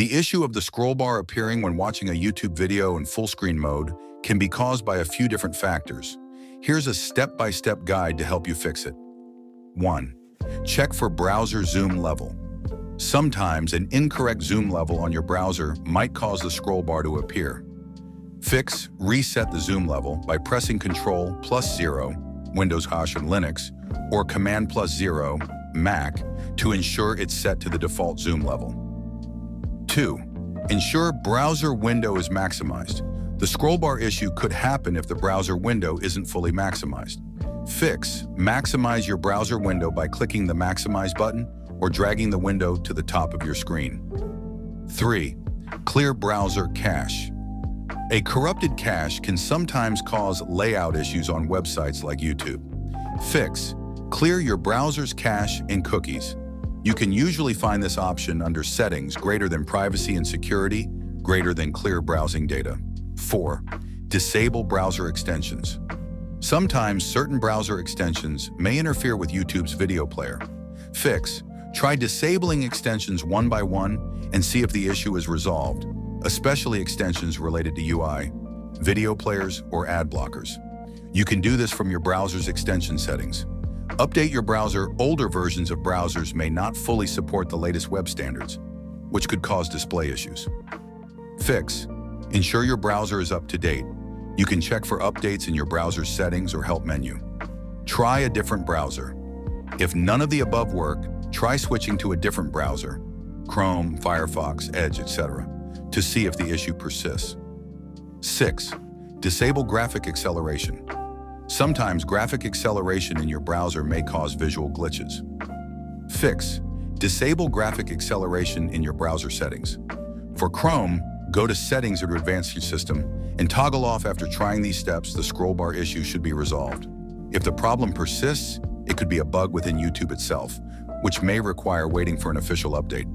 The issue of the scroll bar appearing when watching a YouTube video in full screen mode can be caused by a few different factors. Here's a step-by-step -step guide to help you fix it. 1. Check for browser zoom level. Sometimes an incorrect zoom level on your browser might cause the scroll bar to appear. Fix, reset the zoom level by pressing Ctrl plus 0, Windows Hash and Linux, or Command plus 0, Mac, to ensure it's set to the default zoom level. 2. Ensure browser window is maximized. The scroll bar issue could happen if the browser window isn't fully maximized. Fix, maximize your browser window by clicking the Maximize button or dragging the window to the top of your screen. 3. Clear browser cache. A corrupted cache can sometimes cause layout issues on websites like YouTube. Fix, clear your browser's cache and cookies. You can usually find this option under Settings greater than Privacy and Security, greater than Clear Browsing Data. 4. Disable browser extensions. Sometimes certain browser extensions may interfere with YouTube's video player. Fix, try disabling extensions one by one and see if the issue is resolved, especially extensions related to UI, video players, or ad blockers. You can do this from your browser's extension settings. Update your browser. Older versions of browsers may not fully support the latest web standards, which could cause display issues. Fix. Ensure your browser is up to date. You can check for updates in your browser's settings or help menu. Try a different browser. If none of the above work, try switching to a different browser, Chrome, Firefox, Edge, etc., to see if the issue persists. 6. Disable graphic acceleration. Sometimes graphic acceleration in your browser may cause visual glitches. Fix. Disable graphic acceleration in your browser settings. For Chrome, go to Settings or Advanced Your System and toggle off after trying these steps, the scroll bar issue should be resolved. If the problem persists, it could be a bug within YouTube itself, which may require waiting for an official update.